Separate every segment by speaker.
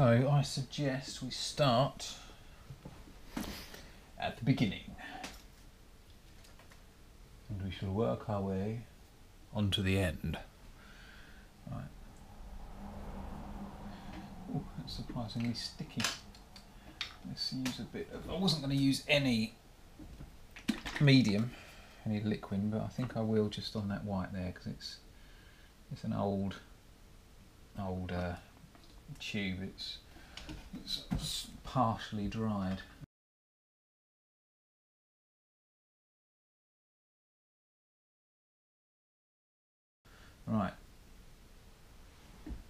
Speaker 1: So I suggest we start at the beginning. And we shall work our way onto the end. Right. Oh, that's surprisingly sticky. Let's use a bit of. I wasn't going to use any medium, any liquid, but I think I will just on that white there because it's it's an old old uh, tube. It's, it's partially dried. Right.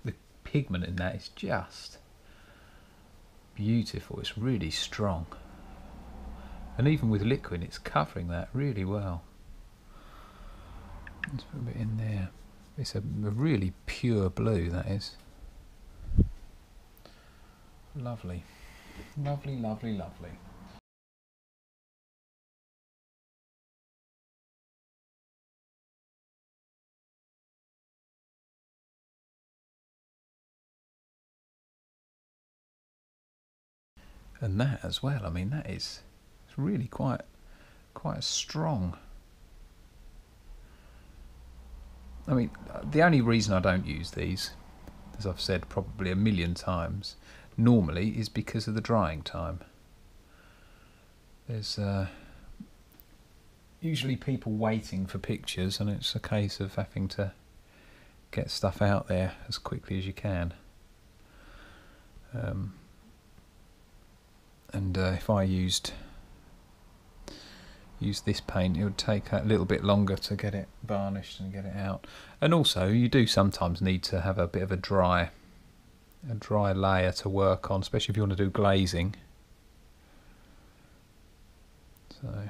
Speaker 1: The pigment in that is just beautiful. It's really strong. And even with liquid, it's covering that really well. Let's put a bit in there. It's a, a really pure blue, that is. Lovely. Lovely, lovely, lovely. And that as well, I mean, that is it's really quite quite strong. I mean, the only reason I don't use these, as I've said probably a million times, normally is because of the drying time. There's uh, usually people waiting for pictures, and it's a case of having to get stuff out there as quickly as you can. Um, and uh, if I used use this paint it would take a little bit longer to get it varnished and get it out and also you do sometimes need to have a bit of a dry a dry layer to work on especially if you want to do glazing. So.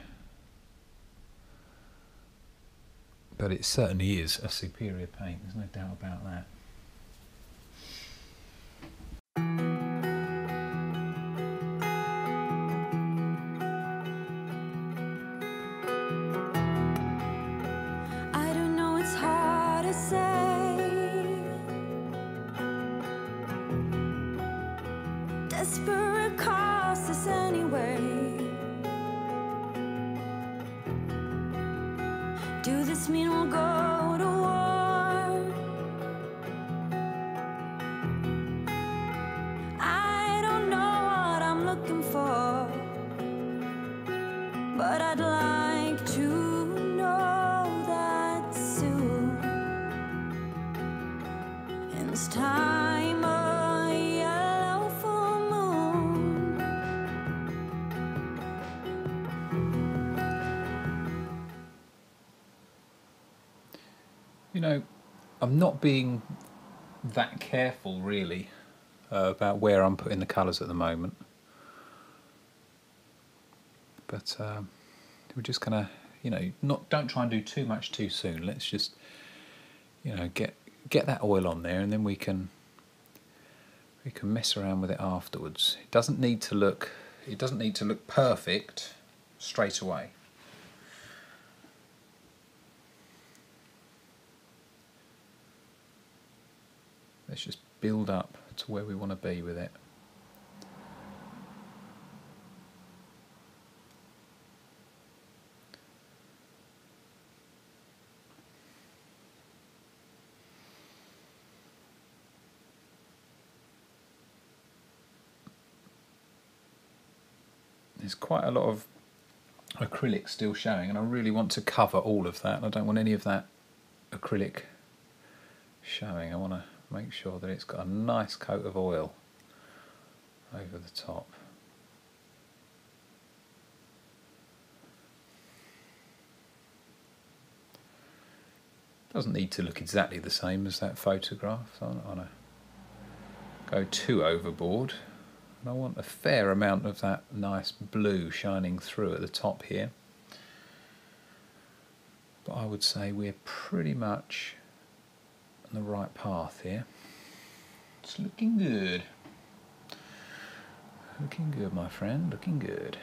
Speaker 1: But it certainly is a superior paint there's no doubt about that
Speaker 2: this mean we'll go to war? I don't know what I'm looking for. But I'd like
Speaker 1: I'm not being that careful really uh, about where I'm putting the colours at the moment. But um, we're just gonna, you know, not don't try and do too much too soon. Let's just, you know, get get that oil on there, and then we can we can mess around with it afterwards. It doesn't need to look it doesn't need to look perfect straight away. Let's just build up to where we want to be with it. There's quite a lot of acrylic still showing, and I really want to cover all of that. I don't want any of that acrylic showing. I want to make sure that it's got a nice coat of oil over the top. Doesn't need to look exactly the same as that photograph. So I want to go too overboard. And I want a fair amount of that nice blue shining through at the top here. But I would say we're pretty much on the right path here. It's looking good. Looking good, my friend, looking good.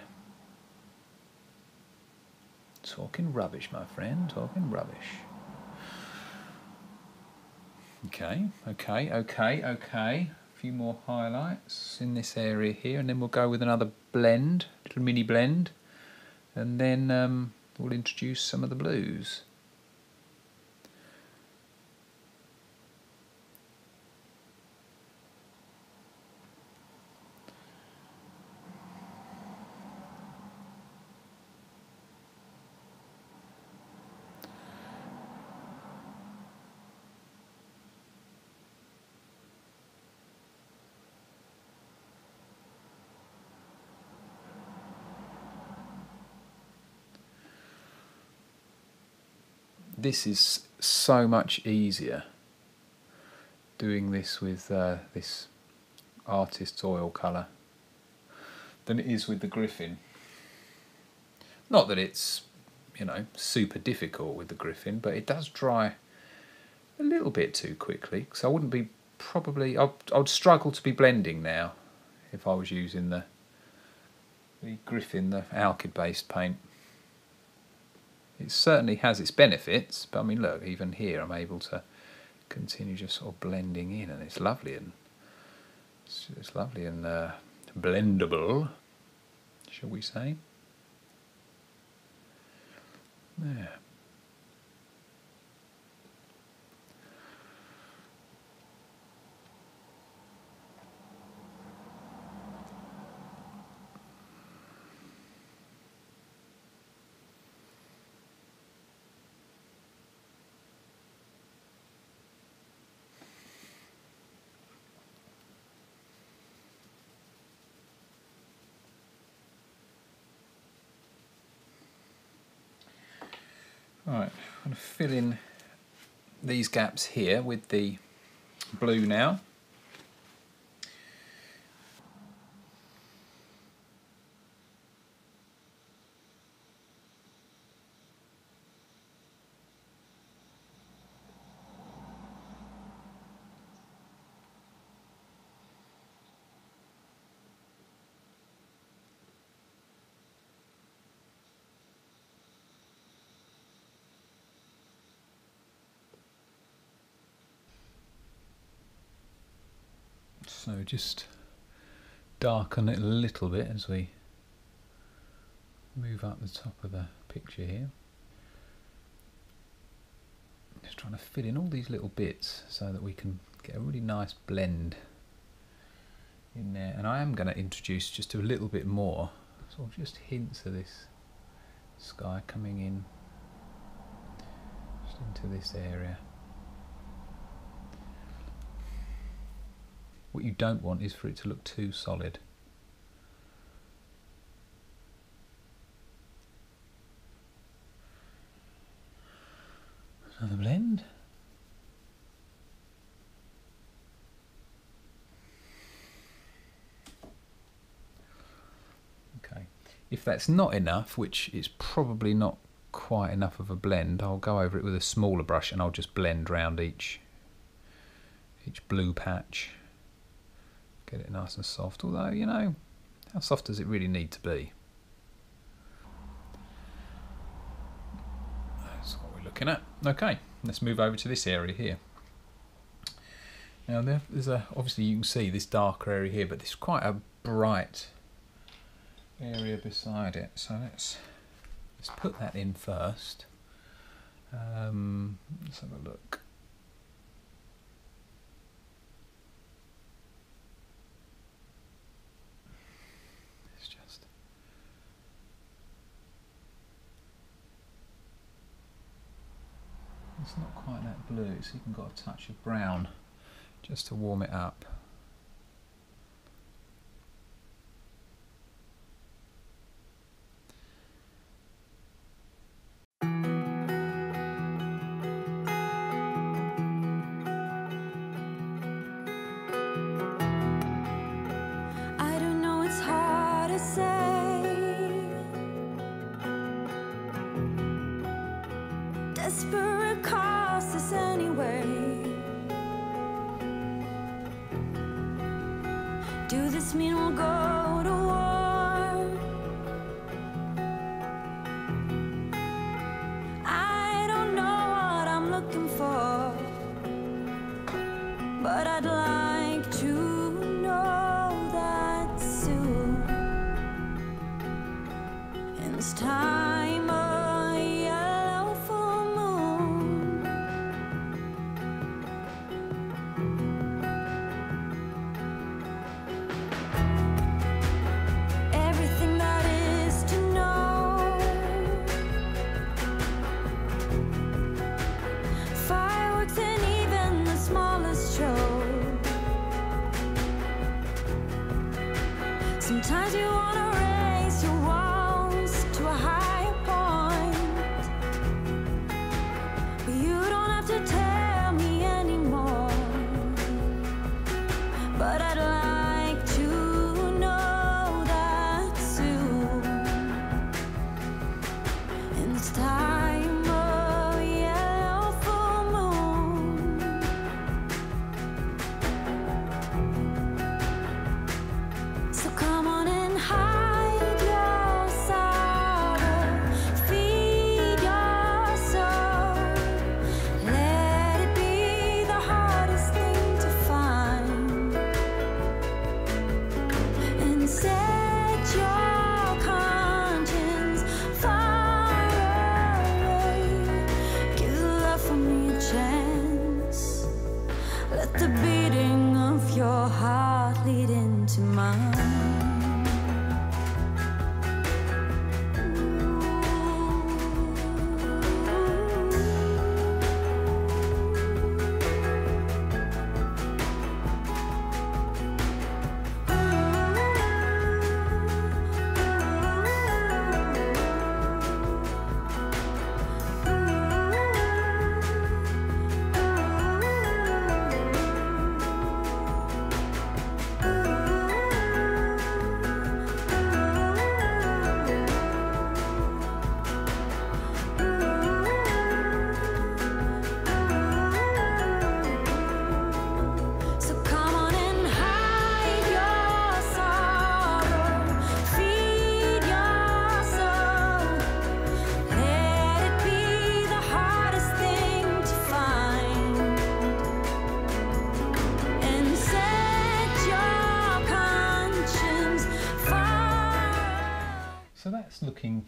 Speaker 1: Talking rubbish, my friend, talking rubbish. Okay, okay, okay, okay. A few more highlights in this area here, and then we'll go with another blend, little mini blend, and then um, we'll introduce some of the blues. This is so much easier doing this with uh, this artist's oil colour than it is with the Griffin. Not that it's, you know, super difficult with the Griffin, but it does dry a little bit too quickly. So I wouldn't be probably, I'd, I'd struggle to be blending now if I was using the, the Griffin, the alkyd based paint. It certainly has its benefits, but I mean, look, even here I'm able to continue just sort of blending in, and it's lovely and it's, it's lovely and uh, blendable, shall we say? Yeah. Right, I'm going to fill in these gaps here with the blue now. So just darken it a little bit as we move up the top of the picture here. Just trying to fit in all these little bits so that we can get a really nice blend in there. And I am going to introduce just a little bit more, of just hints of this sky coming in just into this area. What you don't want is for it to look too solid. Another blend. Okay, if that's not enough, which is probably not quite enough of a blend, I'll go over it with a smaller brush and I'll just blend round each each blue patch. Get it nice and soft, although, you know, how soft does it really need to be? That's what we're looking at. Okay, let's move over to this area here. Now there's a, obviously you can see this darker area here, but there's quite a bright area beside it. So let's, let's put that in first. Um, let's have a look. It's not quite that blue, it's even got a touch of brown just to warm it up.
Speaker 2: Desperate cause this anyway. Do this mean we'll go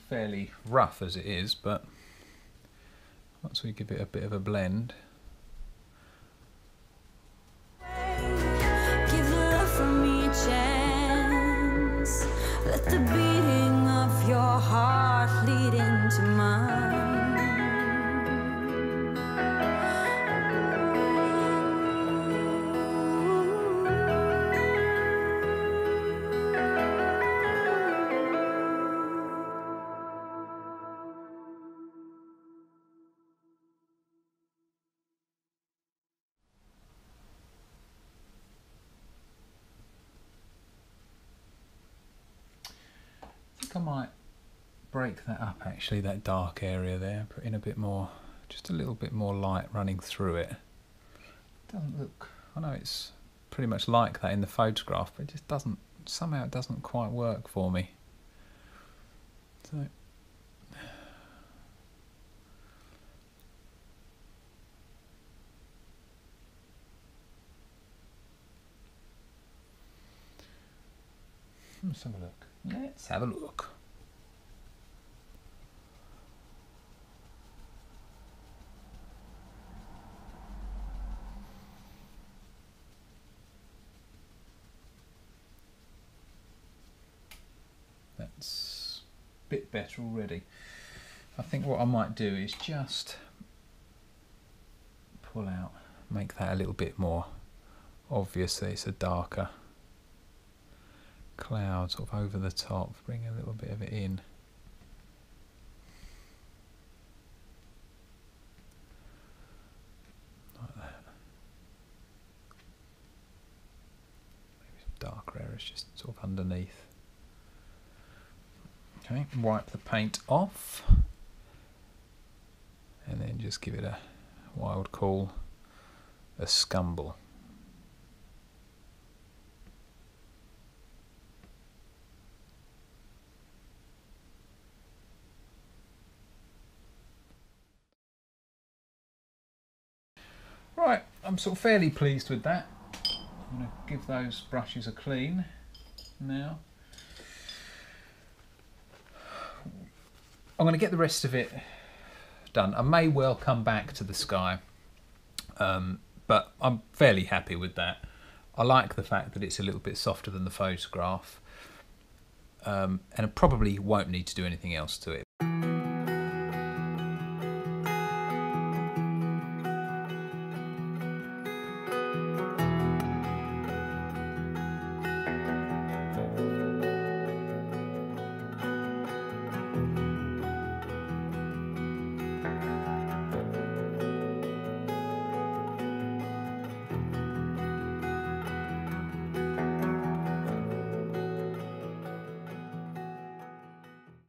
Speaker 1: fairly rough as it is, but once we give it a bit of a blend, think I might break that up actually, that dark area there, put in a bit more, just a little bit more light running through it. Doesn't look, I know it's pretty much like that in the photograph, but it just doesn't, somehow it doesn't quite work for me. So, let's have a look. Let's have a look. That's a bit better already. I think what I might do is just pull out, make that a little bit more obvious that it's a darker cloud sort of over the top, bring a little bit of it in. Like that. Maybe some darker areas just sort of underneath. Okay, wipe the paint off. And then just give it a wild call, a scumble. Right, I'm sort of fairly pleased with that. I'm going to give those brushes a clean now. I'm going to get the rest of it done. I may well come back to the sky, um, but I'm fairly happy with that. I like the fact that it's a little bit softer than the photograph, um, and I probably won't need to do anything else to it.